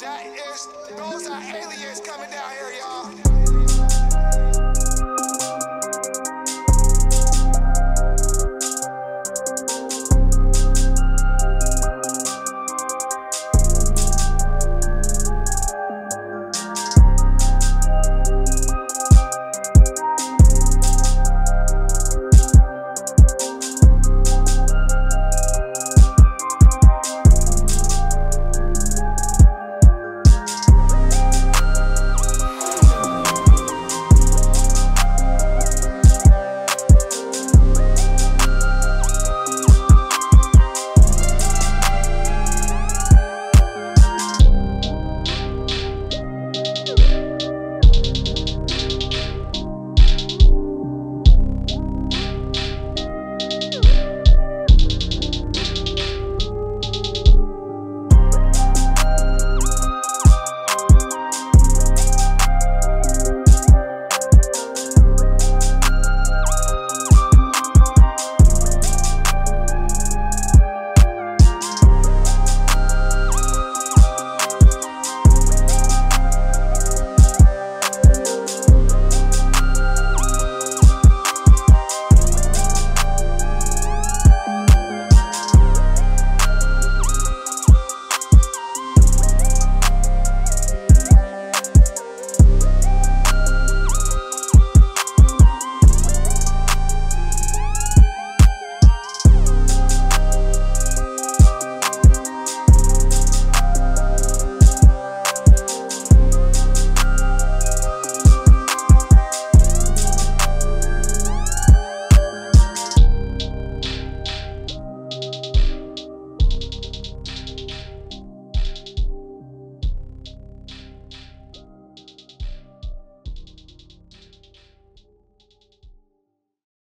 That is, those are aliens coming down here, y'all.